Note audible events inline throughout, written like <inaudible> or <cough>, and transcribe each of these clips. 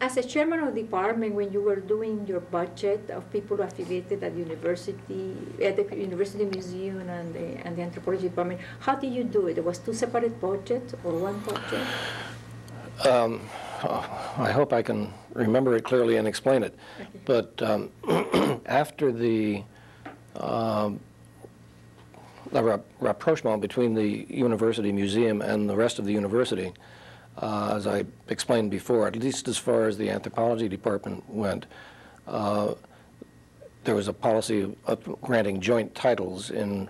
as a chairman of the department, when you were doing your budget of people affiliated at university, at the University Museum and the, and the anthropology department, how did you do it? It was two separate budgets or one budget? Um, I hope I can remember it clearly and explain it. Okay. But um, <clears throat> after the um, the rapprochement between the university museum and the rest of the university, uh, as I explained before, at least as far as the anthropology department went, uh, there was a policy of- granting joint titles in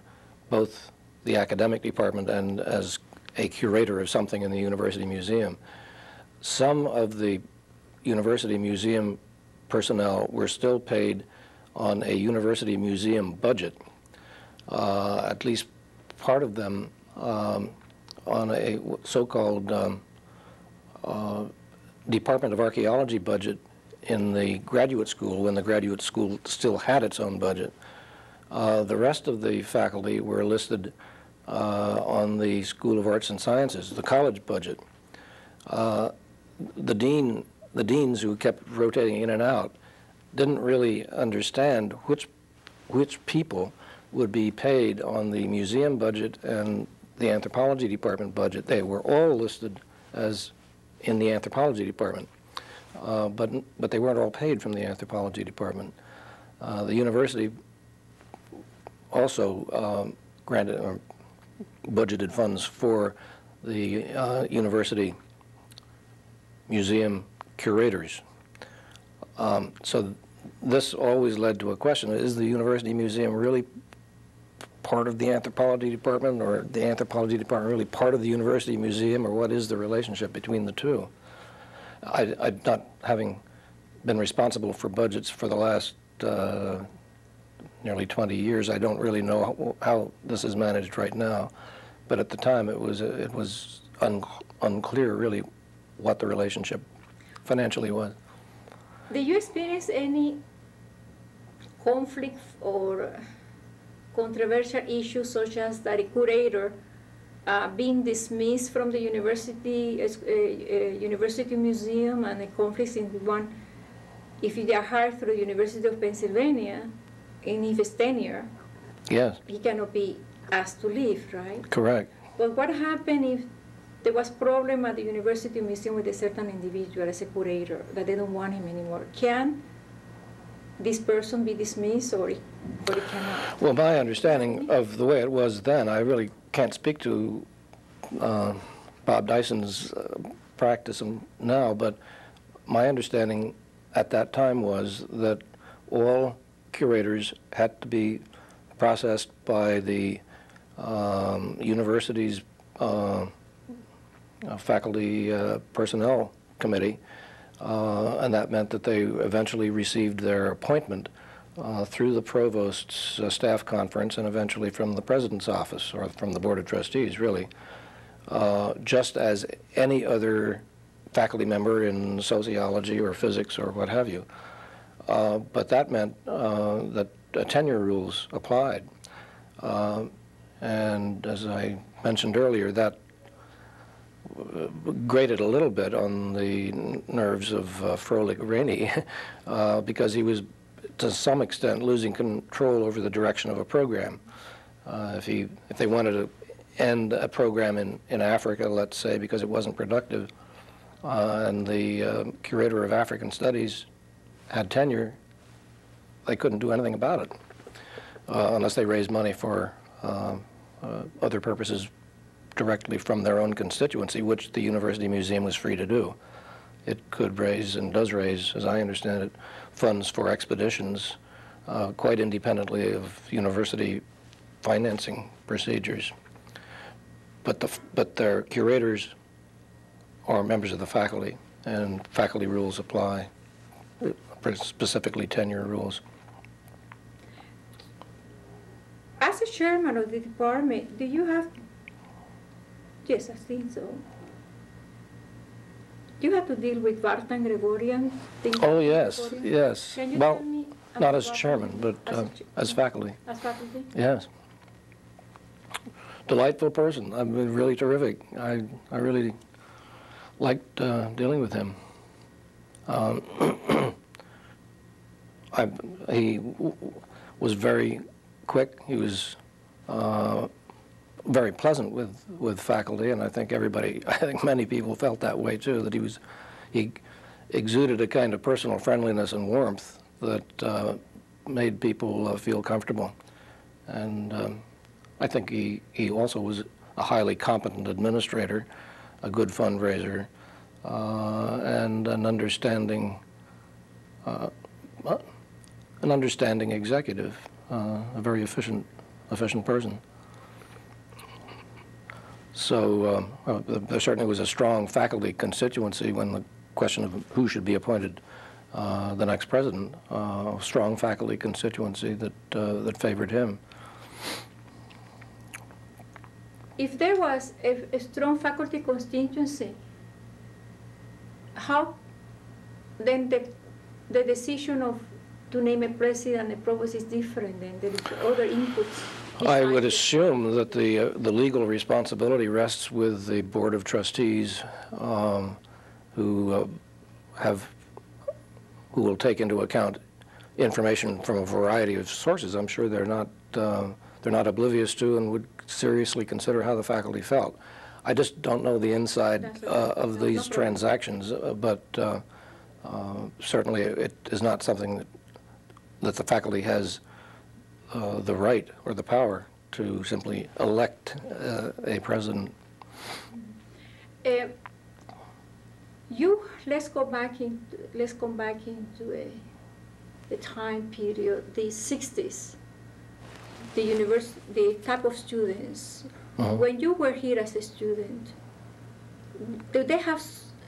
both the academic department and as a curator of something in the university museum. Some of the university museum personnel were still paid on a university museum budget, uh, at least part of them um, on a so-called um, uh, Department of Archaeology budget in the graduate school, when the graduate school still had its own budget. Uh, The rest of the faculty were listed uh, on the School of Arts and Sciences, the college budget. Uh, The dean, the deans who kept rotating in and out didn't really understand which, which people would be paid on the museum budget and the anthropology department budget. They were all listed as in the anthropology department, uh, but, but they weren't all paid from the anthropology department. Uh, The university also um, granted or budgeted funds for the uh, university museum curators. Um, So this always led to a question, is the university museum really part of the anthropology department, or the anthropology department really part of the university museum, or what is the relationship between the two? I, I, not having been responsible for budgets for the last uh, nearly 20 years, I don't really know how, how this is managed right now. But at the time, it was, it was un, unclear really what the relationship financially was. Did you experience any conflict or controversial issues such as that a curator uh, being dismissed from the university, uh, uh, university museum and a conflict in one, if they are hired through the University of Pennsylvania, in his tenure, Yes, he cannot be asked to leave, right? correct. But what happened if there was problem at the university museum with a certain individual as a curator that they don't want him anymore? Can this person be dismissed or it, or it cannot? Well, my understanding of the way it was then, I really can't speak to uh, Bob Dyson's uh, practice now, but my understanding at that time was that all curators had to be processed by the um, university's uh, uh, faculty uh, personnel committee, uh, and that meant that they eventually received their appointment uh, through the provost's uh, staff conference and eventually from the president's office or from the board of trustees, really, uh, just as any other faculty member in sociology or physics or what have you. Uh, but that meant uh, that tenure rules applied. And as I mentioned earlier, that grated a little bit on the nerves of uh, Froelich Rainey <laughs> uh, because he was, to some extent, losing control over the direction of a program. Uh, if he, if they wanted to end a program in, in Africa, let's say, because it wasn't productive, uh, and the uh, curator of African Studies had tenure, they couldn't do anything about it uh, unless they raised money for uh, uh, other purposes directly from their own constituency, which the University Museum was free to do. It could raise and does raise, as I understand it, funds for expeditions uh, quite independently of university financing procedures. But, the, but their curators are members of the faculty, and faculty rules apply, uh, specifically tenure rules. As a chairman of the department, do you have, yes, I think so. You have to deal with Vartan Gregorian? Oh, yes, Gregorian? yes. Can you Well, tell me Not as Vartan? chairman, but As uh, as faculty, As faculty? yes. Delightful person, I mean, really terrific. I, I really liked uh, dealing with him. Um, <clears throat> I, he was very quick. He was uh, very pleasant with, with faculty, and I think everybody, <laughs> I think many people felt that way too. That he was, he exuded a kind of personal friendliness and warmth that uh, made people uh, feel comfortable. And um, I think he, he also was a highly competent administrator, a good fundraiser, uh, and an understanding, uh, uh, an understanding executive, uh, a very efficient, efficient person. So um, uh, there certainly was a strong faculty constituency when the question of who should be appointed uh, the next president, uh, a strong faculty constituency that, uh, that favored him. If there was a, a strong faculty constituency, how then the, the decision of to name a president and provost is different than is other inputs? I would assume that the, uh, the legal responsibility rests with the Board of Trustees, um, who uh, have, who will take into account information from a variety of sources. I'm sure they're not, uh, they're not oblivious to and would seriously consider how the faculty felt. I just don't know the inside uh, of these transactions, uh, but uh, uh, certainly it is not something that, that the faculty has uh, the right or the power to simply elect uh, a president. Uh, you let's go back in let's come back into a, the time period the 60s the univers the type of students Mhm. when you were here as a student do they have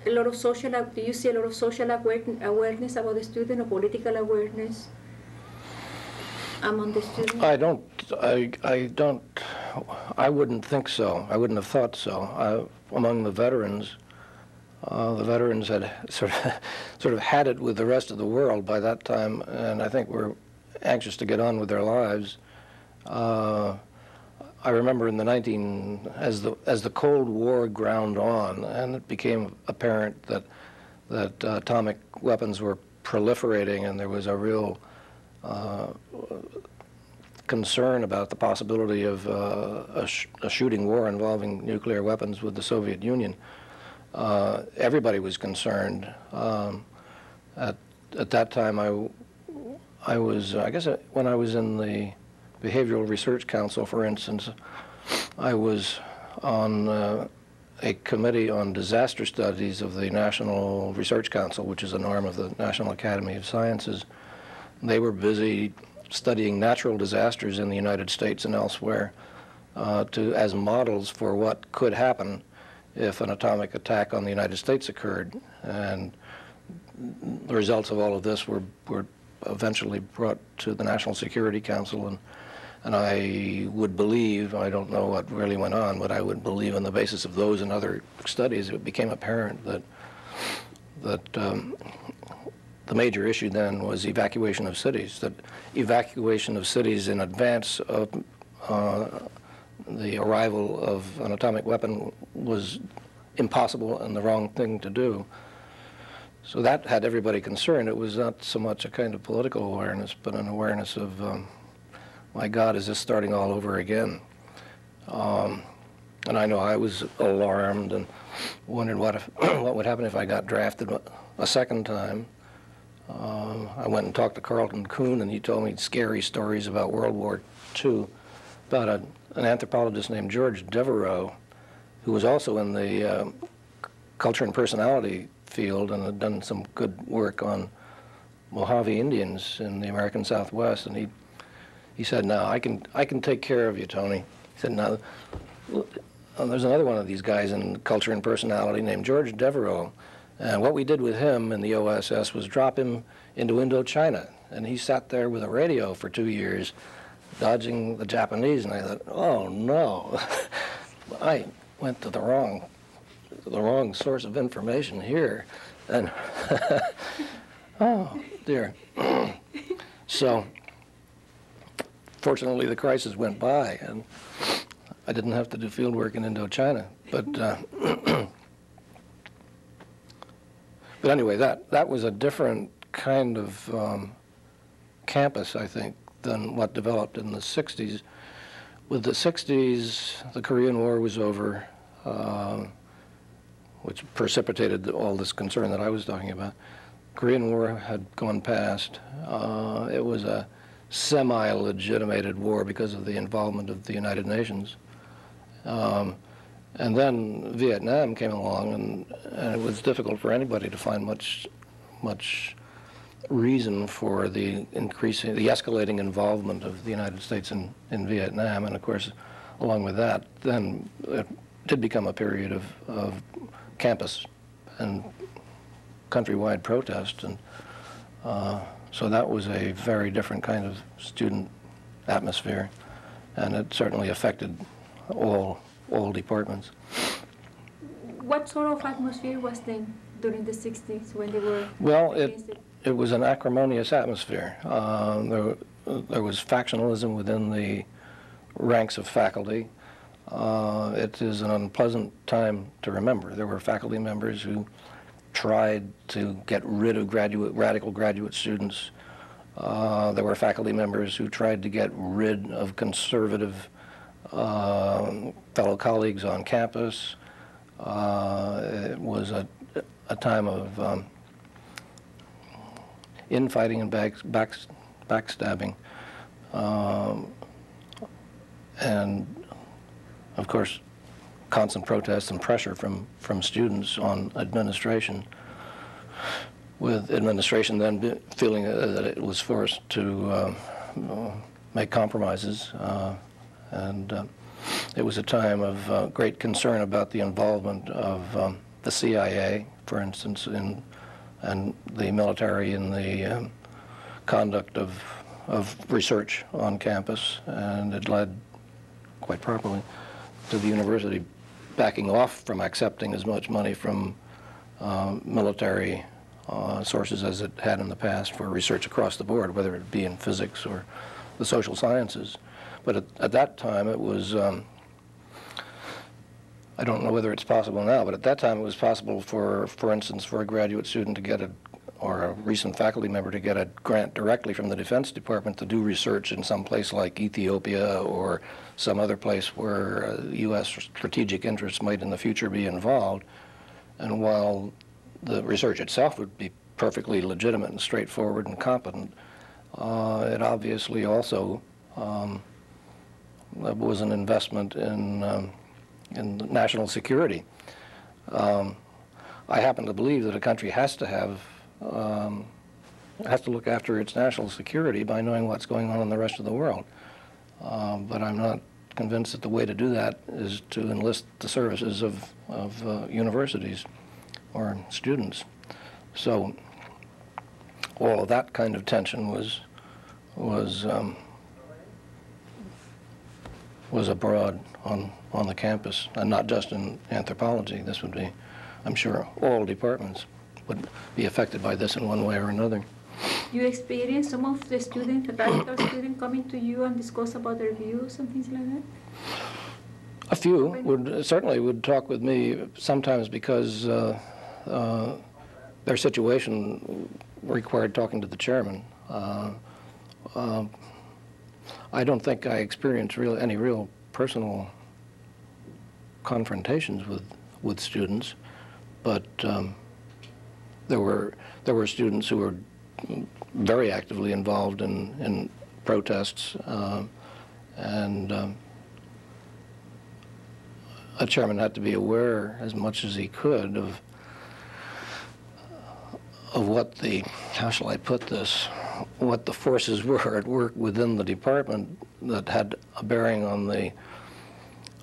a lot of social do you see a lot of social awareness about the student or political awareness the I don't, I, I don't, I wouldn't think so. I wouldn't have thought so. I- Among the veterans, uh, the veterans had <laughs> sort of, sort of had it with the rest of the world by that time, and I think were anxious to get on with their lives. Uh, I remember in the 19, as the, as the Cold War ground on, and it became apparent that, that uh, atomic weapons were proliferating, and there was a real concern about the possibility of uh, a, sh- a shooting war involving nuclear weapons with the Soviet Union. Uh, everybody was concerned. Um, at, at that time, I was, I guess, uh, when I was in the Behavioral Research Council, for instance, I was on uh, a committee on disaster studies of the National Research Council, which is an arm of the National Academy of Sciences. They were busy studying natural disasters in the United States and elsewhere uh, to, as models for what could happen if an atomic attack on the United States occurred. And the results of all of this were, were eventually brought to the National Security Council, and, and I would believe, I don't know what really went on, but I would believe on the basis of those and other studies, it became apparent that, that um, the major issue then was evacuation of cities, that evacuation of cities in advance of uh, the arrival of an atomic weapon was impossible and the wrong thing to do. So that had everybody concerned. It was not so much a kind of political awareness, but an awareness of, um, my God, is this starting all over again? Um, and I know I was alarmed and wondered what, if, <clears throat> what would happen if I got drafted a second time. Um, I went and talked to Carleton Coon, and he told me scary stories about World War II, about a, an anthropologist named George Devereux, who was also in the um, culture and personality field and had done some good work on Mojave Indians in the American Southwest. And he, he said, "Now I can, I can take care of you, Tony." He said, "Now, look, uh, there's another one of these guys in culture and personality named George Devereux." And what we did with him in the OSS was drop him into Indochina. And he sat there with a radio for two years, dodging the Japanese. And I thought, oh no, <laughs> I went to the wrong, the wrong source of information here. And <laughs> oh dear. <clears throat> so fortunately, the crisis went by, and I didn't have to do field work in Indochina. But uh, <clears throat> But anyway, that, that was a different kind of um, campus, I think, than what developed in the 60s. With the 60s, the Korean War was over, uh, which precipitated all this concern that I was talking about. Korean War had gone past. Uh, it was a semi-legitimated war because of the involvement of the United Nations. Um, and then Vietnam came along, and, and, it was difficult for anybody to find much, much reason for the increasing, the escalating involvement of the United States in, in Vietnam. And of course, along with that, then it did become a period of, of campus and countrywide protest. And uh, so that was a very different kind of student atmosphere. And it certainly affected all, all departments. What sort of atmosphere was then during the 60s when they were well, it, it? it was an acrimonious atmosphere. Uh, there, there was factionalism within the ranks of faculty. Uh, it is an unpleasant time to remember. There were faculty members who tried to get rid of graduate, radical graduate students. Uh, there were faculty members who tried to get rid of conservative fellow colleagues on campus. Uh, it was a, a time of um, infighting and back, back, backstabbing. Um, and, of course, constant protests and pressure from, from students on administration, with administration then feeling that it was forced to uh, make compromises. Uh, and uh, it was a time of uh, great concern about the involvement of um, the CIA, for instance, in, and the military in the um, conduct of, of research on campus. And it led, quite properly, to the university backing off from accepting as much money from uh, military uh, sources as it had in the past for research across the board, whether it be in physics or the social sciences. But at, at that time, it was, um, I don't know whether it's possible now, but at that time it was possible for, for instance, for a graduate student to get a, or a recent faculty member to get a grant directly from the Defense Department to do research in some place like Ethiopia or some other place where uh, U.S. strategic interests might in the future be involved. And while the research itself would be perfectly legitimate and straightforward and competent, uh, it obviously also um, was an investment in, um, in national security. Um, I happen to believe that a country has to have um, has to look after its national security by knowing what's going on in the rest of the world. Uh, but I'm not convinced that the way to do that is to enlist the services of, of uh, universities or students. So all of that kind of tension was, was, um, was abroad on, on the campus, and not just in anthropology. This would be, I'm sure, all departments would be affected by this in one way or another. You experience some of the students, the radical students, coming to you and discuss about their views and things like that? A few would certainly would talk with me sometimes because uh, uh, their situation required talking to the chairman. Uh, uh I don't think I experienced real, any real personal confrontations with with students, but um, there were there were students who were very actively involved in, in protests, uh, and um, a chairman had to be aware as much as he could of of what the how shall I put this what the forces were at work within the department that had a bearing on the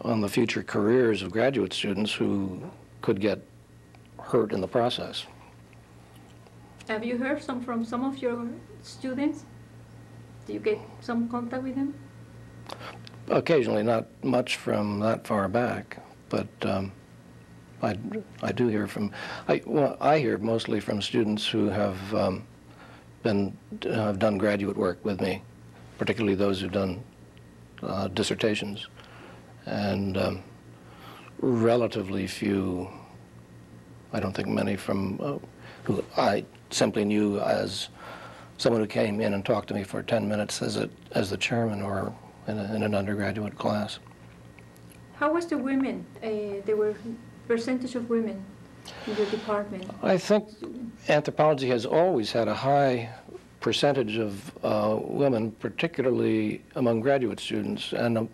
on the future careers of graduate students who could get hurt in the process. Have you heard some from some of your students? Do you get some contact with them? Occasionally, not much from that far back, but um, I, I do hear from, I, well, I hear mostly from students who have um, been, have done graduate work with me, particularly those who've done uh, dissertations, and um, relatively few I don't think many from, uh, who I simply knew as someone who came in and talked to me for 10 minutes as, a, as the chairman or in, a, in an undergraduate class. How was the women? Uh, there were percentage of women your department. I think anthropology has always had a high percentage of uh, women, particularly among graduate students and um,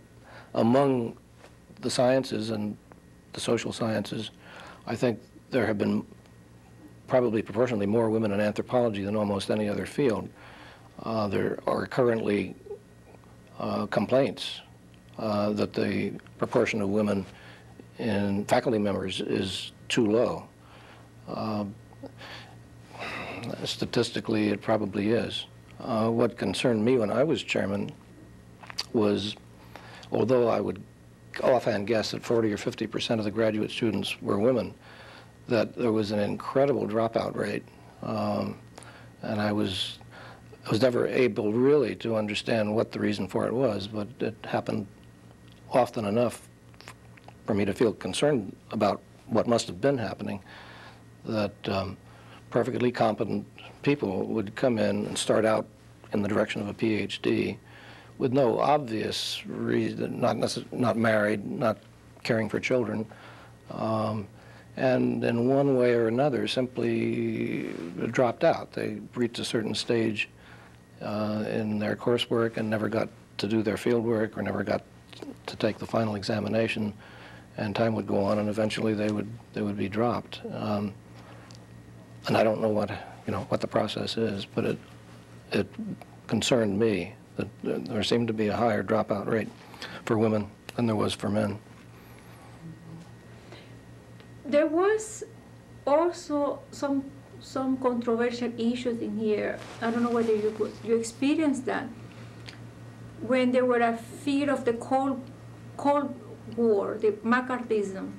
among the sciences and the social sciences. I think there have been probably proportionally more women in anthropology than almost any other field. Uh, there are currently uh, complaints uh, that the proportion of women in faculty members is too low. Uh, statistically, it probably is. Uh, what concerned me when I was chairman was, although I would offhand guess that 40 or 50 percent of the graduate students were women, that there was an incredible dropout rate. Um, and I was, I was never able really to understand what the reason for it was, but it happened often enough for me to feel concerned about what must have been happening, that um, perfectly competent people would come in and start out in the direction of a PhD with no obvious reason, not, not married, not caring for children, um, and in one way or another simply dropped out. They reached a certain stage uh, in their coursework and never got to do their fieldwork or never got to take the final examination, and time would go on, and eventually they would they would be dropped. Um, and I don't know what you know what the process is, but it it concerned me that there seemed to be a higher dropout rate for women than there was for men. There was also some some controversial issues in here. I don't know whether you you experienced that when there were a fear of the Cold Cold War, the McCarthyism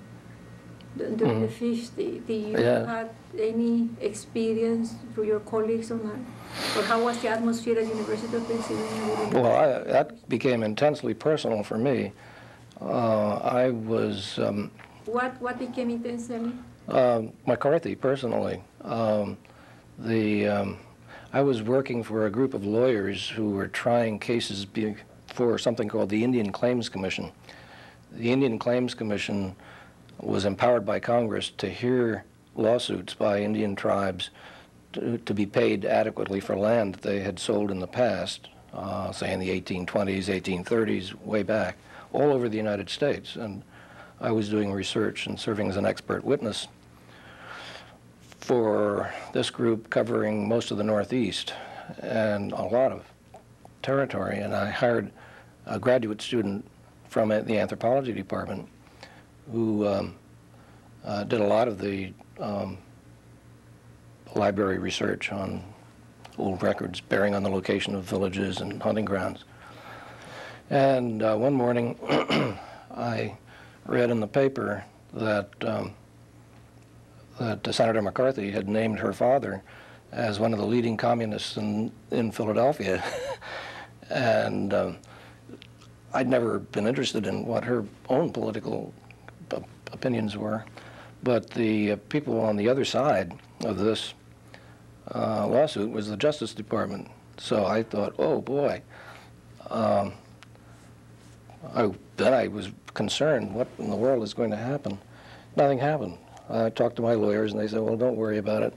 during the 50s. Did you Yeah. have any experience through your colleagues on that? Or how was the atmosphere at the University of Pennsylvania? Well, I, that became intensely personal for me. Uh, I was um, What what became intensely? um, McCarthy personally. Um, the um, I was working for a group of lawyers who were trying cases before something called the Indian Claims Commission. The Indian Claims Commission was empowered by Congress to hear lawsuits by Indian tribes to, to be paid adequately for land that they had sold in the past, uh, say in the 1820s, 1830s, way back, all over the United States. And I was doing research and serving as an expert witness for this group covering most of the Northeast and a lot of territory. And I hired a graduate student from the anthropology department who um, uh, did a lot of the um, library research on old records bearing on the location of villages and hunting grounds. And uh, one morning, <clears throat> I read in the paper that um, that Senator McCarthy had named her father as one of the leading communists in, in Philadelphia. <laughs> and um, I'd never been interested in what her own political opinions were. But the uh, people on the other side of this uh, lawsuit was the Justice Department. So I thought, oh boy. Um, I, then I was concerned, what in the world is going to happen? Nothing happened. I talked to my lawyers, and they said, well, don't worry about it.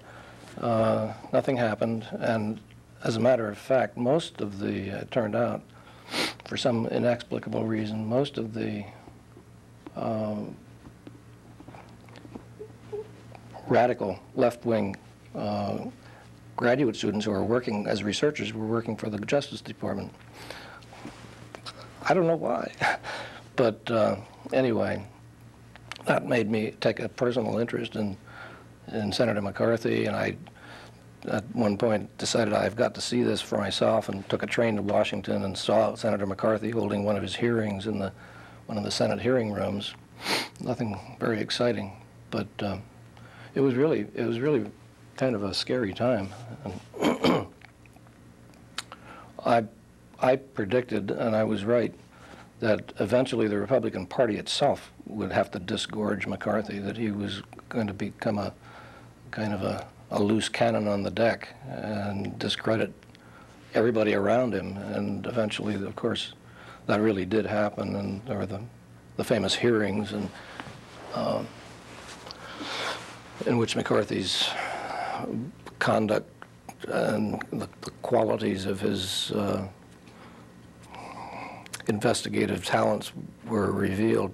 Uh, nothing happened. And as a matter of fact, most of the, uh, it turned out, for some inexplicable reason, most of the um, radical left-wing uh, graduate students who are working as researchers were working for the Justice Department. I don't know why. <laughs> But uh, anyway, that made me take a personal interest in, in Senator McCarthy, and I, at one point, decided I've got to see this for myself, and took a train to Washington and saw Senator McCarthy holding one of his hearings in the one of the Senate hearing rooms. Nothing very exciting, but um, it was really it was really kind of a scary time. And <clears throat> I I predicted, and I was right, that eventually the Republican Party itself would have to disgorge McCarthy, that he was going to become a kind of a, a loose cannon on the deck and discredit everybody around him. And eventually, of course, that really did happen, and there were the, the famous hearings and um, in which McCarthy's conduct and the, the qualities of his uh, investigative talents were revealed.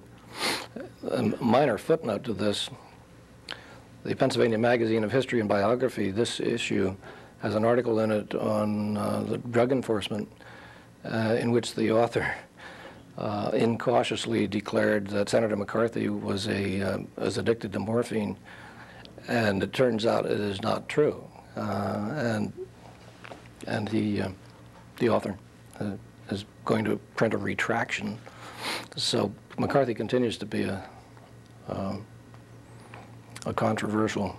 A minor footnote to this, the Pennsylvania Magazine of History and Biography, this issue has an article in it on uh, the drug enforcement uh, in which the author uh, incautiously declared that Senator McCarthy was, a, uh, was addicted to morphine, and it turns out it is not true. Uh, and and he, uh, the author is going to print a retraction. So McCarthy continues to be a, um, a controversial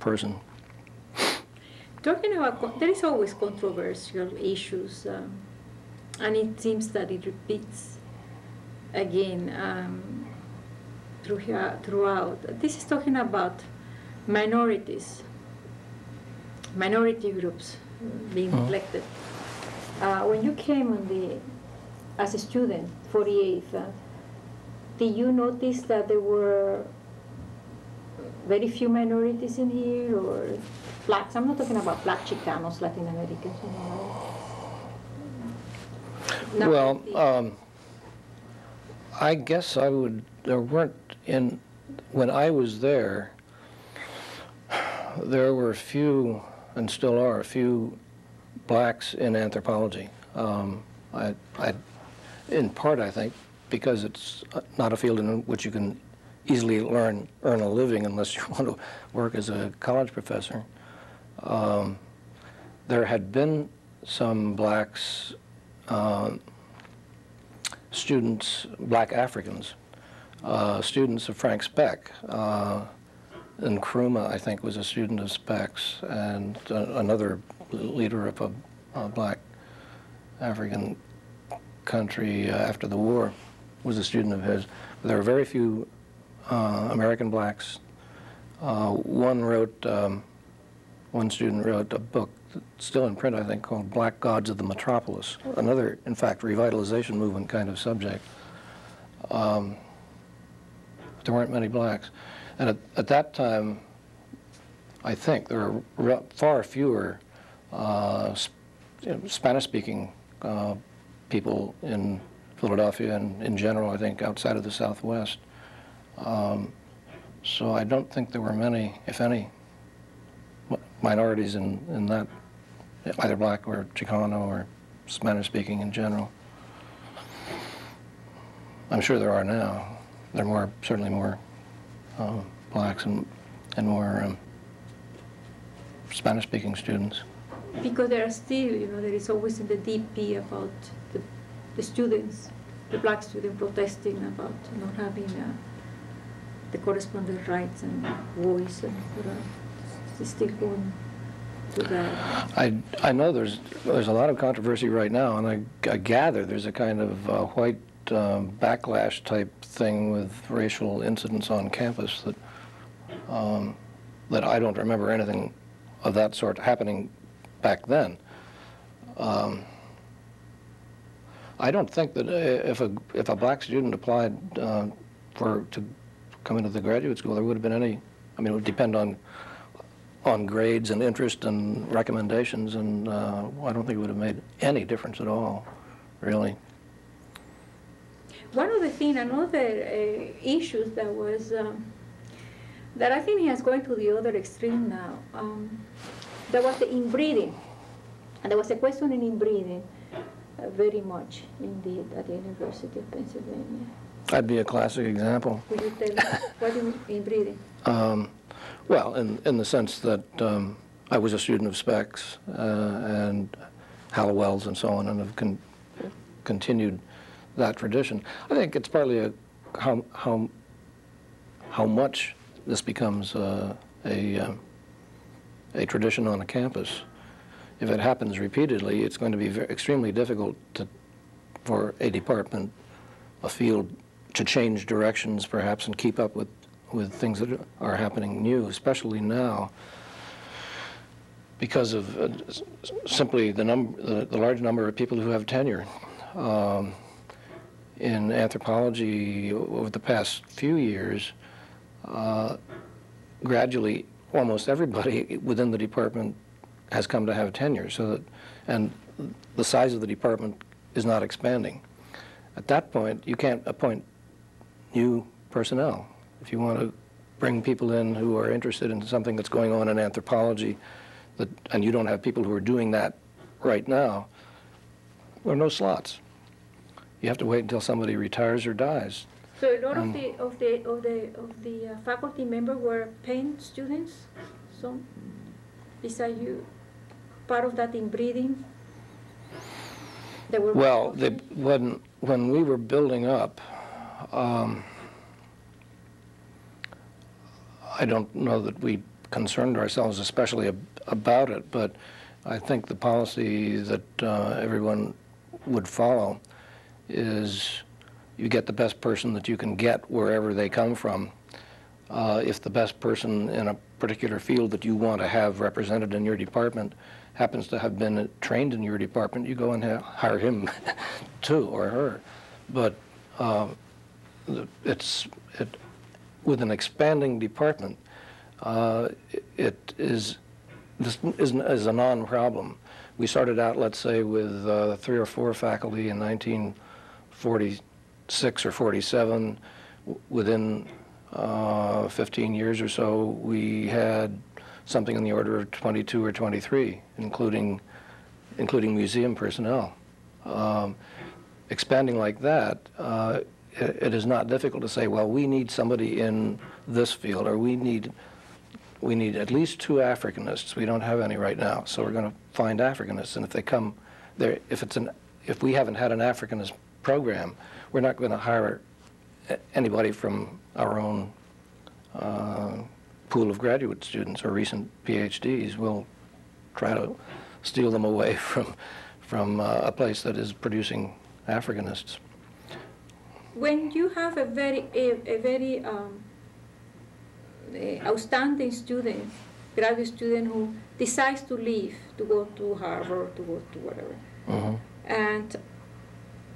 person. Talking about, there is always controversial issues, um, and it seems that it repeats again um, through, throughout. This is talking about minorities, minority groups being neglected. Uh, when you came on the, as a student, 48th, uh, did you notice that there were very few minorities in here, or blacks? I'm not talking about black Chicanos, Latin Americans, you know. Well, um, I guess I would, there weren't in, when I was there, there were few, and still are, a few blacks in anthropology. Um, I, I, in part, I think, because it's not a field in which you can easily learn, earn a living unless you <laughs> want to work as a college professor. Um, there had been some blacks uh, students, black Africans, uh, students of Frank Speck. Uh, and Nkrumah, I think, was a student of Speck's, and uh, another leader of a, a black African country uh, after the war was a student of his. There were very few uh, American blacks. Uh, one wrote, um, one student wrote a book still in print, I think, called Black Gods of the Metropolis. Another, in fact, revitalization movement kind of subject. Um, there weren't many blacks. And at, at that time, I think there were re- far fewer uh, Spanish-speaking uh, people in Philadelphia and in general, I think, outside of the Southwest. Um, so I don't think there were many, if any, minorities in, in that, either black or Chicano or Spanish-speaking in general. I'm sure there are now. There are more, certainly more uh, blacks and, and more um, Spanish-speaking students. Because there are still, you know, there is always in the DP about the, the students, the black student protesting about not having uh, the correspondent rights and voice, and it's still going to that. I, I know there's, there's a lot of controversy right now, and I, I gather there's a kind of uh, white um, backlash type thing with racial incidents on campus that, um, that I don't remember anything of that sort happening back then. Um, I don't think that uh, if a, if a black student applied uh, for, to come into the graduate school, there would have been any, I mean, it would depend on on grades and interest and recommendations, and uh, I don't think it would have made any difference at all, really. One of the things, another uh, issues that was, um, that I think he has going to the other extreme now, um, there was the inbreeding. And there was a question in inbreeding uh, very much indeed at the University of Pennsylvania. That'd be a classic example. Could you what is inbreeding? Um, well, in, in the sense that um, I was a student of Speck's uh, and Hallowell's and so on, and have con- continued that tradition. I think it's partly a, how, how, how much this becomes uh, a, um, a tradition on a campus. If it happens repeatedly, it's going to be ve- extremely difficult to, for a department a field to change directions perhaps and keep up with, with things that are happening new, especially now because of uh, simply the number, the, the large number of people who have tenure. Um, in anthropology over the past few years, uh, gradually almost everybody <laughs> within the department has come to have tenure. So that, and the size of the department is not expanding. At that point, you can't appoint new personnel. If you want to bring people in who are interested in something that's going on in anthropology, that, and you don't have people who are doing that right now, there are no slots. You have to wait until somebody retires or dies. So a lot Um, of the, of the, of the, of the uh, faculty member were paying students, some, beside you, part of that inbreeding. They were. Well, they, when, when we were building up, um, I don't know that we concerned ourselves especially ab- about it, but I think the policy that uh, everyone would follow is you get the best person that you can get wherever they come from. Uh, If the best person in a particular field that you want to have represented in your department happens to have been trained in your department, you go and hire him <laughs> too, or her. But uh, it's, it, with an expanding department, uh, it is, this is is a non-problem. We started out, let's say, with uh, three or four faculty in 1946 or 47. W- Within uh, 15 years or so, we had something in the order of 22 or 23, including, including museum personnel. Um, Expanding like that, uh, it is not difficult to say, well, we need somebody in this field, or we need, we need at least two Africanists. We don't have any right now, so we're going to find Africanists. And if they come, there, if it's an, if we haven't had an Africanist program, we're not going to hire anybody from our own uh, pool of graduate students or recent PhDs. We'll try to steal them away <laughs> from, from uh, a place that is producing Africanists. When you have a very, a, a very um, a outstanding student, graduate student who decides to leave, to go to Harvard, to go to whatever, Mhm. and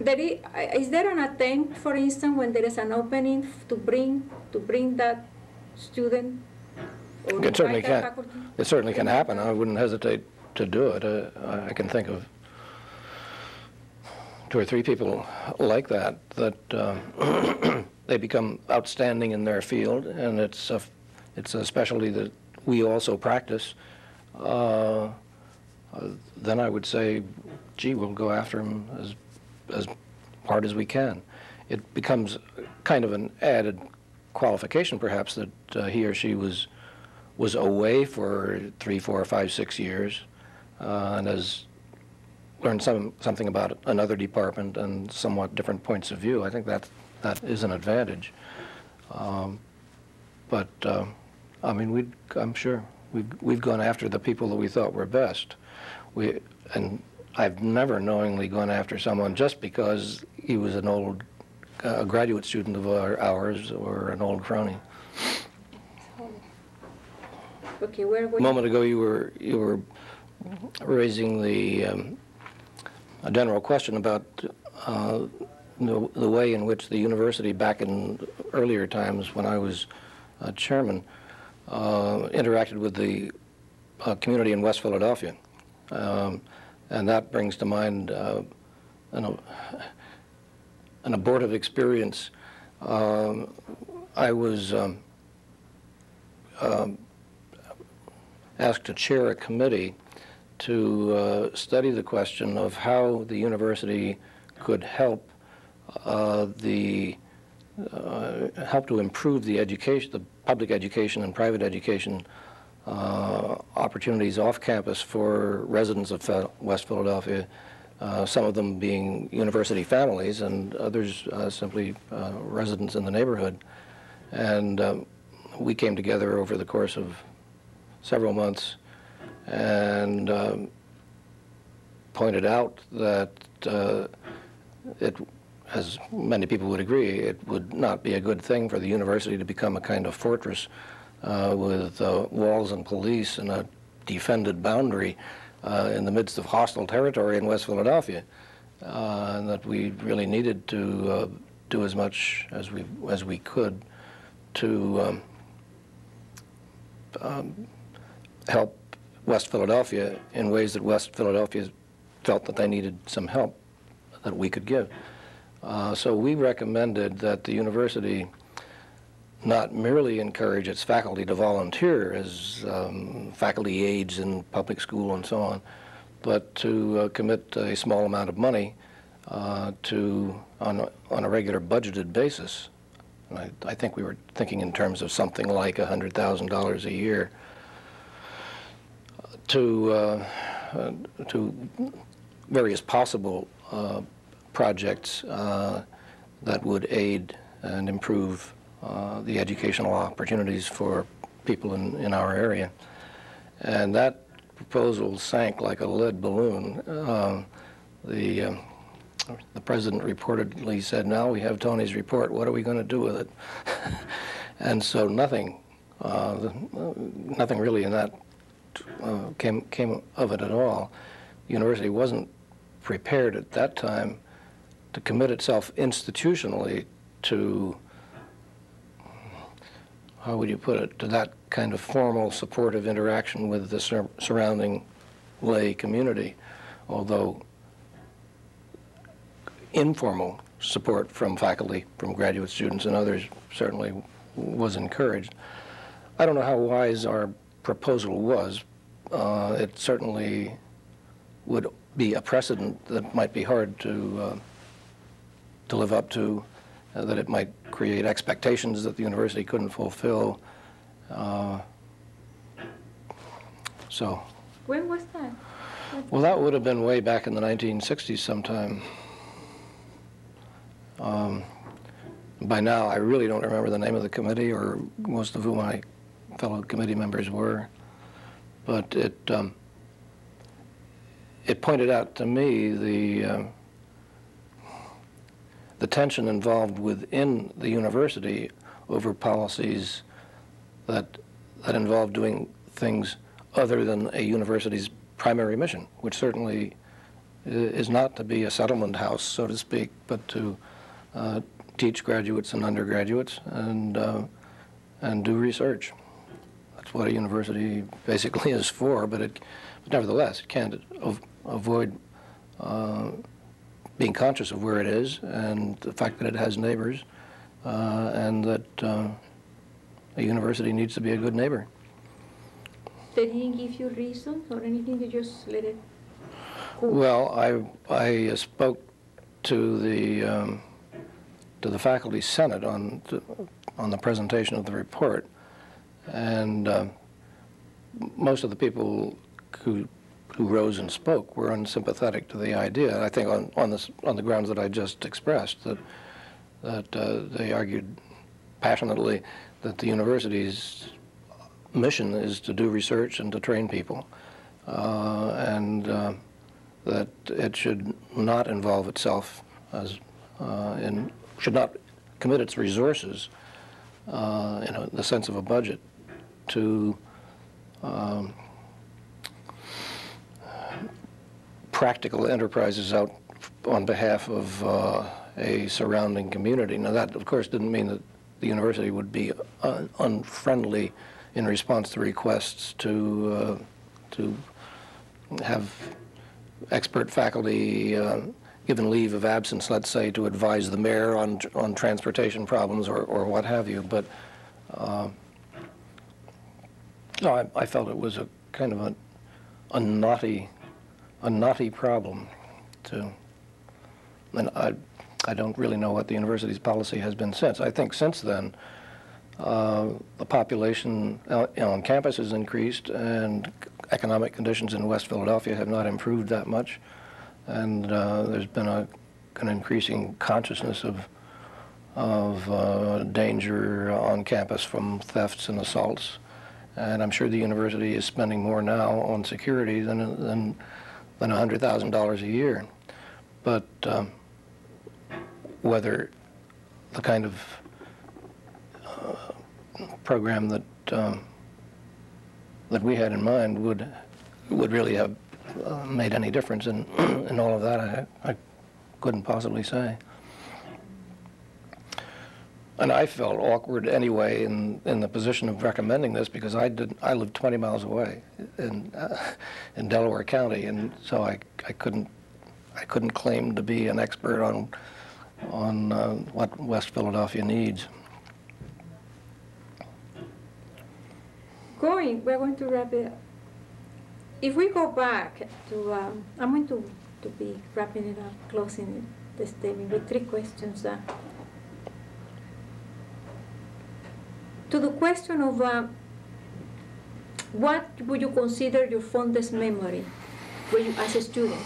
there is, is there an attempt, for instance, when there is an opening f- to bring to bring that student? Or It certainly can. faculty? It certainly can happen. I wouldn't hesitate to do it. Uh, I can think of two or three people like that, that uh, <clears throat> they become outstanding in their field, and it's a, it's a specialty that we also practice. Uh, Then I would say, gee, we'll go after them as, as hard as we can. It becomes kind of an added qualification, perhaps, that uh, he or she was was away for three, four, five, six years, uh, and has learned some something about another department and somewhat different points of view. I think that that is an advantage. Um, but uh, I mean, we I'm sure we've we've gone after the people that we thought were best. We and I've never knowingly gone after someone just because he was an old uh, graduate student of our, ours or an old crony. Okay, where were A moment ago, you were, you were raising the, um, a general question about uh, the the way in which the university, back in earlier times when I was uh, chairman, uh, interacted with the uh, community in West Philadelphia. Um, And that brings to mind uh, an an abortive experience. Um, I was um, um, asked to chair a committee to uh, study the question of how the university could help uh, the uh, help to improve the education, the public education and private education uh, opportunities off campus for residents of West Philadelphia. Uh, some of them being university families, and others simply residents in the neighborhood. And um, we came together over the course of several months and um, pointed out that uh, it, as many people would agree, it would not be a good thing for the university to become a kind of fortress uh, with uh, walls and police and a defended boundary uh, in the midst of hostile territory in West Philadelphia, uh, and that we really needed to uh, do as much as we as we could to um, um, help West Philadelphia in ways that West Philadelphia felt that they needed some help that we could give. Uh, so we recommended that the university not merely encourage its faculty to volunteer as um, faculty aides in public school and so on, but to uh, commit a small amount of money uh, to on a, on a regular budgeted basis. I, I, think we were thinking in terms of something like $100,000 a year to uh, uh, to various possible uh, projects uh, that would aid and improve the educational opportunities for people in, in our area. And that proposal sank like a lead balloon. Uh, the, uh, the president reportedly said, now we have Tony's report, what are we going to do with it? <laughs> and so nothing, uh, nothing really in that uh, came, came of it at all. The university wasn't prepared at that time to commit itself institutionally to how would you put it, to that kind of formal supportive interaction with the sur surrounding lay community, although informal support from faculty, from graduate students and others certainly was encouraged. I don't know how wise our proposal was. Uh, it certainly would be a precedent that might be hard to, uh, to live up to uh, that it might create expectations that the university couldn't fulfill. Uh, so. When was that? Well, that would have been way back in the 1960s sometime. Um, by now, I really don't remember the name of the committee or most of whom my fellow committee members were. But it, um, it pointed out to me the, uh, the tension involved within the university over policies that, that involve doing things other than a university's primary mission, which certainly is not to be a settlement house, so to speak, but to uh, teach graduates and undergraduates and, uh, and do research. What a university basically is for, but, it, but nevertheless, it can't avoid uh, being conscious of where it is and the fact that it has neighbors uh, and that uh, a university needs to be a good neighbor. Did he give you reasons or anything? You just let it go? Well, I, I spoke to the, um, to the faculty senate on, on the presentation of the report, and uh, most of the people who who rose and spoke were unsympathetic to the idea. I think on, on, this, on the grounds that I just expressed, that, that uh, they argued passionately that the university's mission is to do research and to train people, uh, and uh, that it should not involve itself as uh, in should not commit its resources uh, in a, the sense of a budget to um, practical enterprises out on behalf of uh, a surrounding community. Now that, of course, didn't mean that the university would be un unfriendly in response to requests to uh, to have expert faculty uh, given leave of absence, let's say, to advise the mayor on on transportation problems or, or what have you. But uh, no, I, I, felt it was a kind of a, a naughty a knotty problem to, and I, I don't really know what the university's policy has been since. I think since then, uh, the population on campus has increased and economic conditions in West Philadelphia have not improved that much. And uh, there's been a, an increasing consciousness of, of uh, danger on campus from thefts and assaults. And I'm sure the university is spending more now on security than, than than $100,000 a year. But um, whether the kind of uh, program that um, that we had in mind would would really have uh, made any difference in <clears throat> in all of that. I, I couldn't possibly say. And I felt awkward anyway in, in the position of recommending this because I did I lived 20 miles away in uh, in Delaware County, and so I, I couldn't I couldn't claim to be an expert on on uh, what West Philadelphia needs. Going, we're going to wrap it up. If we go back to, um, I'm going to, to be wrapping it up, closing it, the statement with three questions. Uh, to the question of uh, what would you consider your fondest memory when you, as a student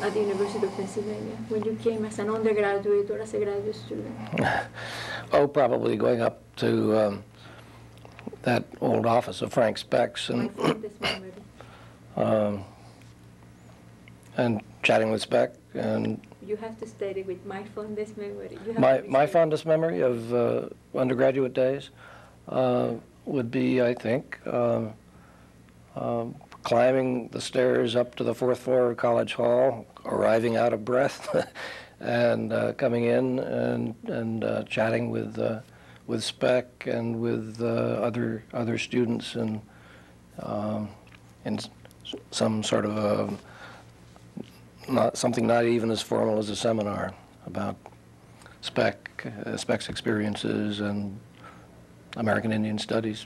at the University of Pennsylvania, when you came as an undergraduate or as a graduate student? <laughs> oh, probably going up to um, that old office of Frank Speck's and <coughs> um, and chatting with Speck and You have to state it with my fondest memory. My my fondest memory of uh, undergraduate days uh, would be, I think, um, um, climbing the stairs up to the fourth floor of College Hall, arriving out of breath, <laughs> and uh, coming in and and uh, chatting with with Speck and with other other students and um, in some sort of a not something not even as formal as a seminar about Speck, uh, Speck's experiences and American Indian Studies.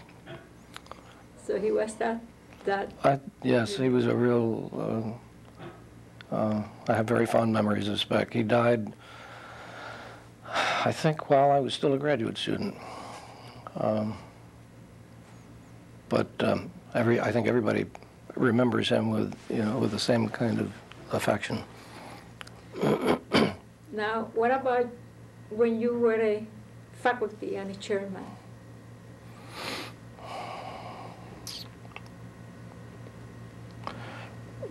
So he was that, that, I, yes, he was a real. Uh, uh, I have very fond memories of Speck. He died, I think, while I was still a graduate student. Um, but um, every, I think everybody remembers him with, you know, with the same kind of affection. now, what about when you were a faculty and a chairman?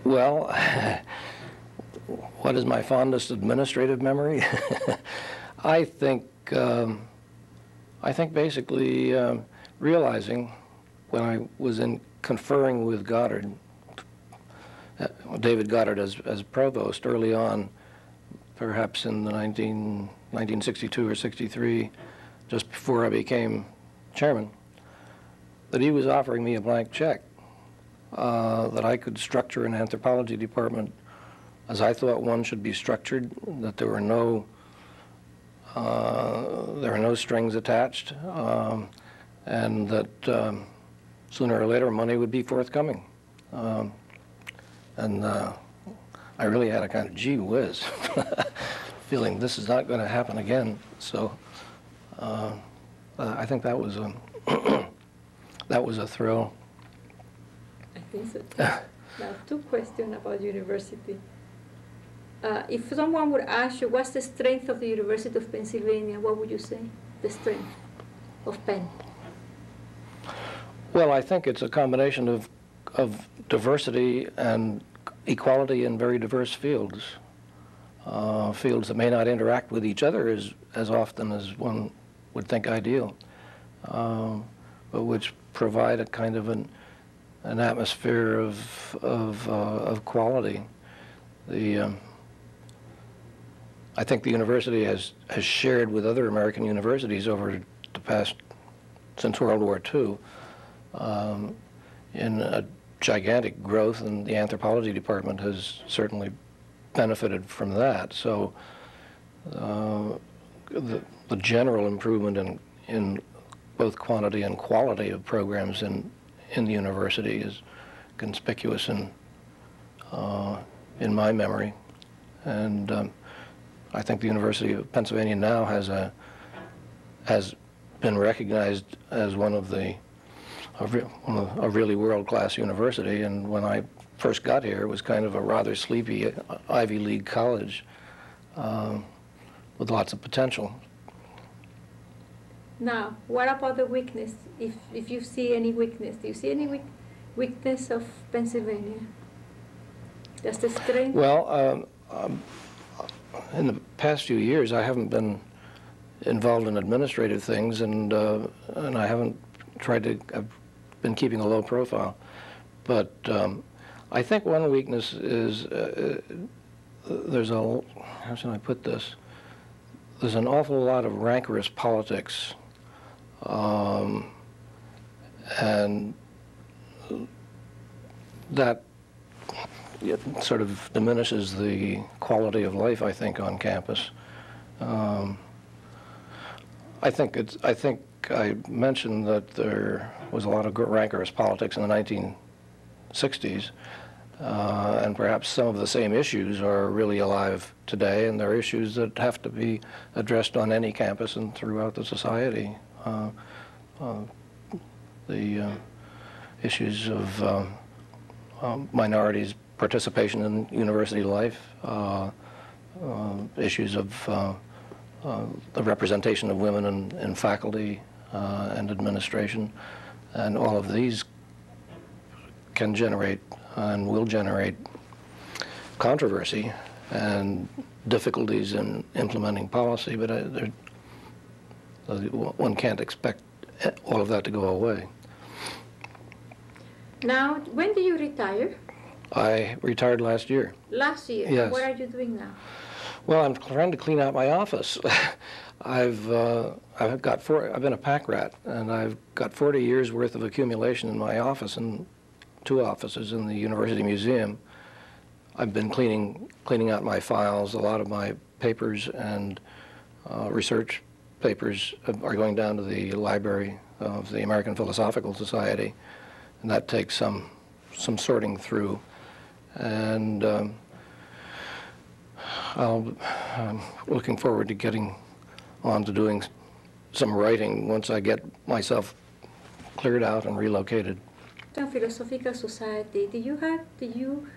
Well, <sighs> what is my fondest administrative memory? <laughs> I think, um, I think basically um, realizing when I was in conferring with Goddard, uh, David Goddard as, as provost early on, perhaps in the 19, 1962 or 63, just before I became chairman, that he was offering me a blank check uh, that I could structure an anthropology department as I thought one should be structured, that there were no, uh, there were no strings attached, um, and that um, sooner or later money would be forthcoming. Um, and uh, I really had a kind of gee whiz <laughs> feeling this is not going to happen again. So uh, I think that was a <clears throat> that was a thrill. I think so too. Now, two questions about university. Uh, if someone would ask you what's the strength of the University of Pennsylvania, what would you say? The strength of Penn. Well, I think it's a combination of, of diversity and equality in very diverse fields. Uh, fields that may not interact with each other as, as often as one would think ideal, um, but which provide a kind of an, an atmosphere of, of, uh, of quality. The, um, I think the university has, has shared with other American universities over the past, since World War II, um, in a gigantic growth, and the anthropology department has certainly benefited from that. So uh, the, the general improvement in, in both quantity and quality of programs in, in the university is conspicuous in, uh, in my memory. And um, I think the University of Pennsylvania now has a has been recognized as one of the a, re- a really world-class university. And when I first got here, it was kind of a rather sleepy uh, Ivy League college um, with lots of potential. Now, what about the weakness? If, if you see any weakness, do you see any weak, weakness of Pennsylvania? Just the strength? Well, um, um, in the past few years, I haven't been involved in administrative things, and, uh, and I haven't tried to, I've been keeping a low profile. But um, I think one weakness is, uh, uh, there's a, how should I put this? There's an awful lot of rancorous politics. Um, and that sort of diminishes the quality of life, I think, on campus. Um, I think it's, I think I mentioned that there was a lot of rancorous politics in the 1960s, uh, and perhaps some of the same issues are really alive today, and they're issues that have to be addressed on any campus and throughout the society. Uh, uh, the uh, issues of uh, uh, minorities' participation in university life, uh, issues of the representation of women in, in faculty and administration, and all of these can generate and will generate controversy and difficulties in implementing policy, but I, there- one can't expect all of that to go away. Now, when do you retire? I retired last year. Last year. Yes. What are you doing now? Well, I'm trying to clean out my office. <laughs> I've uh, I've got four. I've been a pack rat, and I've got 40 years worth of accumulation in my office and two offices in the University Museum. I've been cleaning cleaning out my files. A lot of my papers and uh, research papers are going down to the library of the American Philosophical Society, and that takes some some sorting through. And um, I'll, I'm looking forward to getting on to doing some writing once I get myself cleared out and relocated. The Philosophical Society, do you have, do you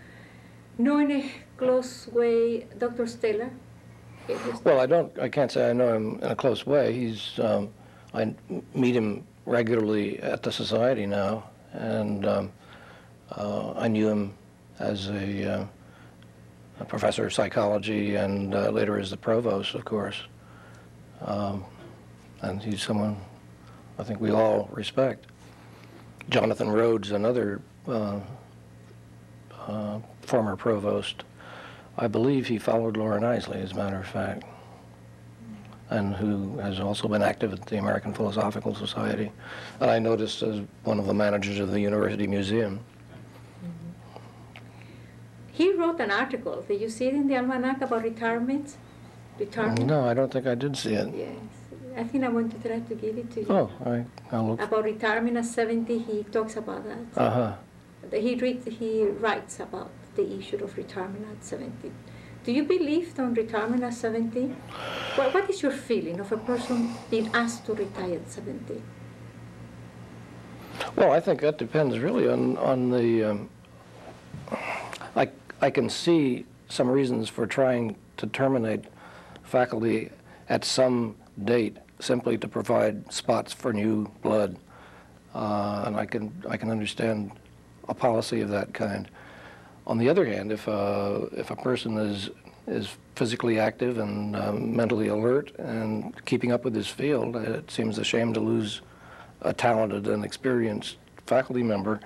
know in a close way Dr. Stellar? Well, I don't, I can't say I know him in a close way. He's, um, I meet him regularly at the society now, and um, uh, I knew him as a, uh, a professor of psychology and uh, later as the provost, of course. Um, and he's someone I think we all respect. Jonathan Rhoads, another uh, uh, former provost, I believe he followed Loren Eiseley, as a matter of fact, and who has also been active at the American Philosophical Society. And I noticed as one of the managers of the University Museum. He wrote an article, did you see it in the almanac about retirement? Retirement? No, I don't think I did see it. Yes, I think I want to try to give it to you. Oh, I, I'll look. About retirement at 70, he talks about that. Uh-huh. He reads, he writes about the issue of retirement at 70. Do you believe on retirement at 70? What, what is your feeling of a person being asked to retire at 70? Well, I think that depends really on, on the, um, I, I can see some reasons for trying to terminate faculty at some date simply to provide spots for new blood. Uh, and I can, I can understand a policy of that kind. On the other hand, if, uh, if a person is, is physically active and um, mentally alert and keeping up with his field, it seems a shame to lose a talented and experienced faculty member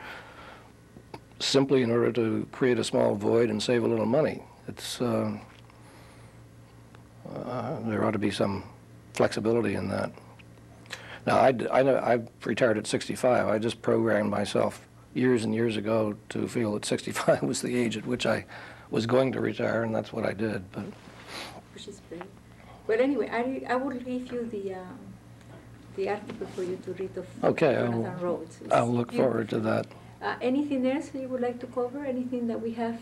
simply in order to create a small void and save a little money. It's, uh, uh, there ought to be some flexibility in that. Now, I, I know, I've retired at 65. I just programmed myself years and years ago to feel that 65 <laughs> was the age at which I was going to retire, and that's what I did. But Which is great. Well, anyway, I, I will leave you the, um, the article for you to read of Okay, I'll- Rhoads. It's I'll look forward to that. Uh, anything else you would like to cover? Anything that we have?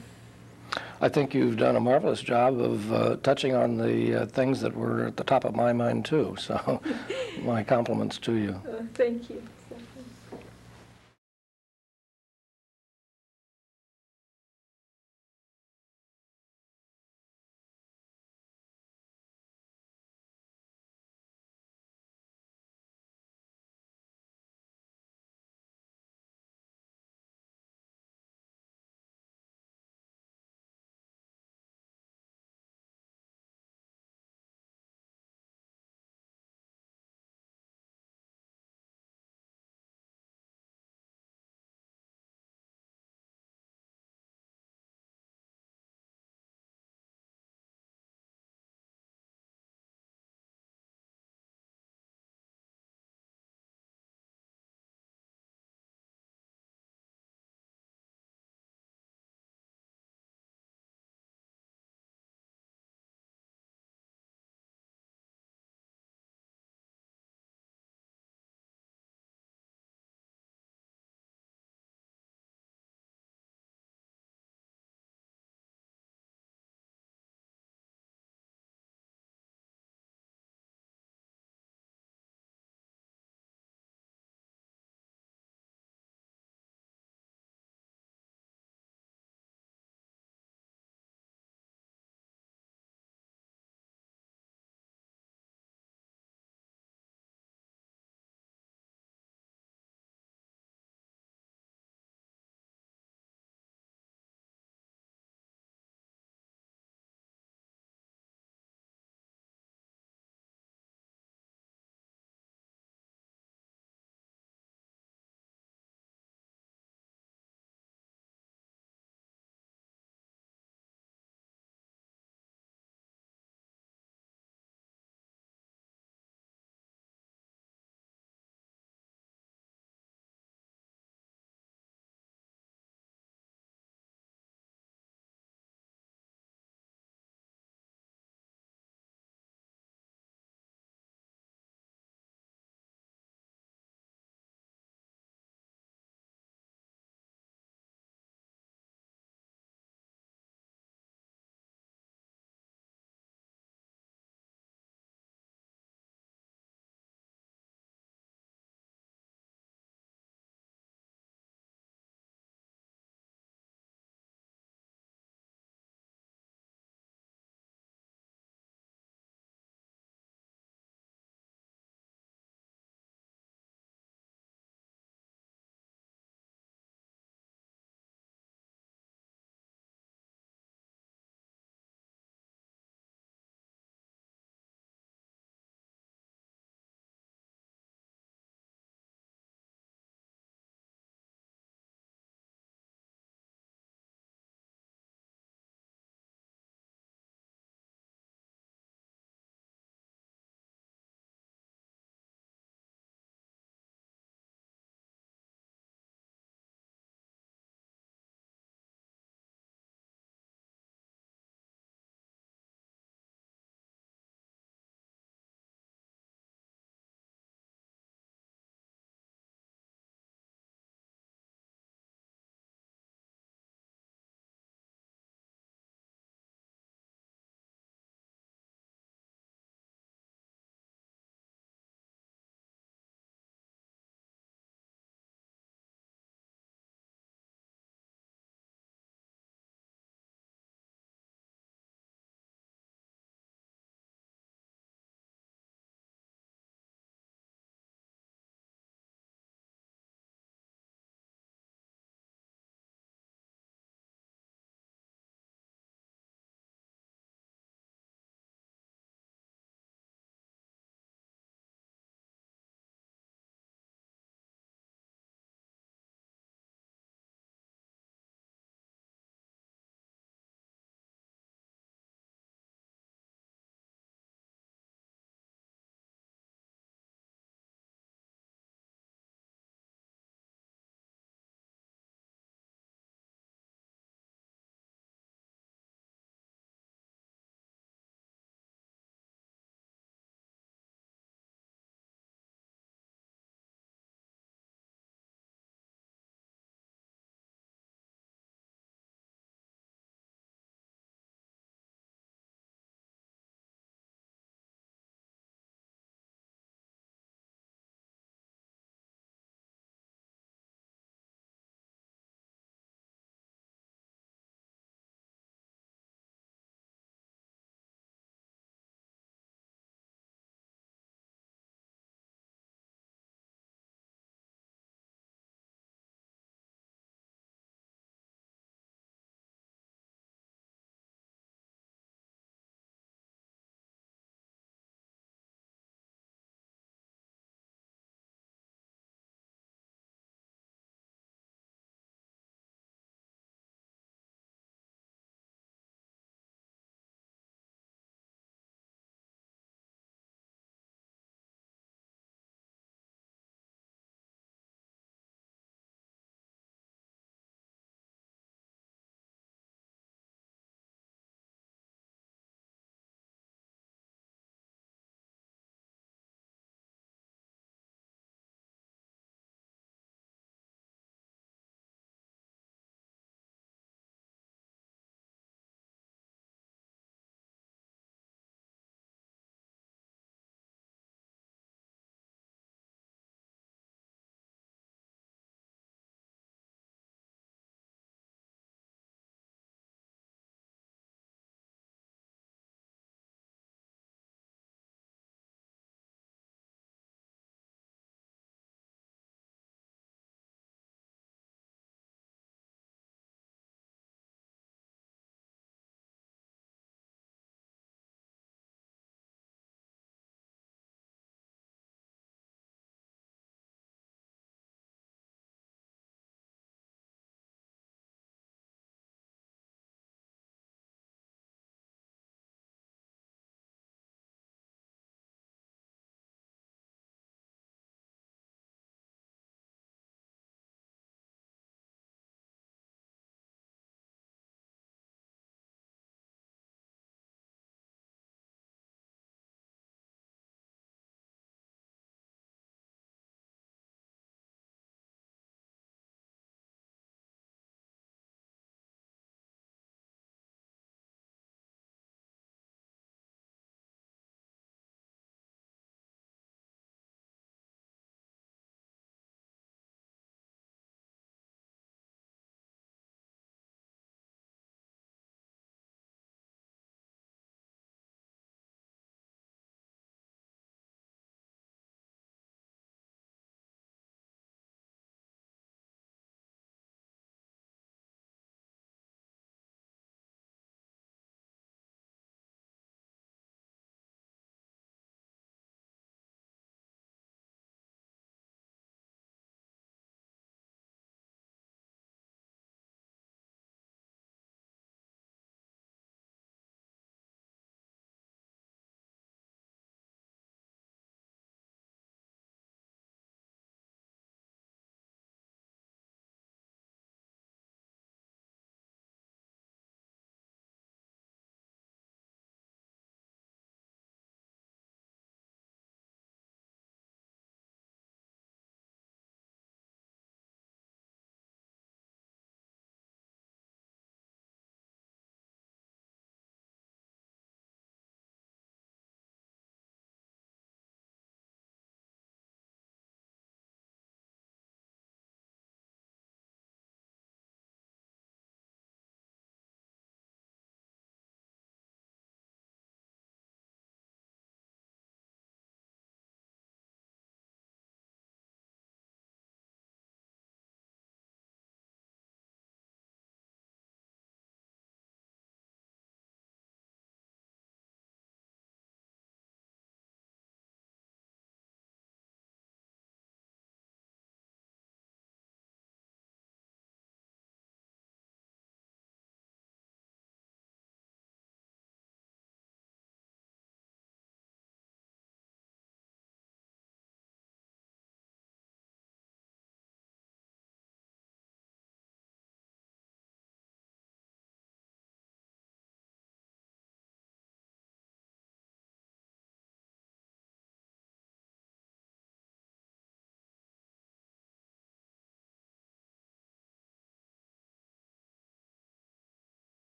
I think you've done a marvelous job of uh, touching on the uh, things that were at the top of my mind, too. So <laughs> my compliments to you. Uh, thank you.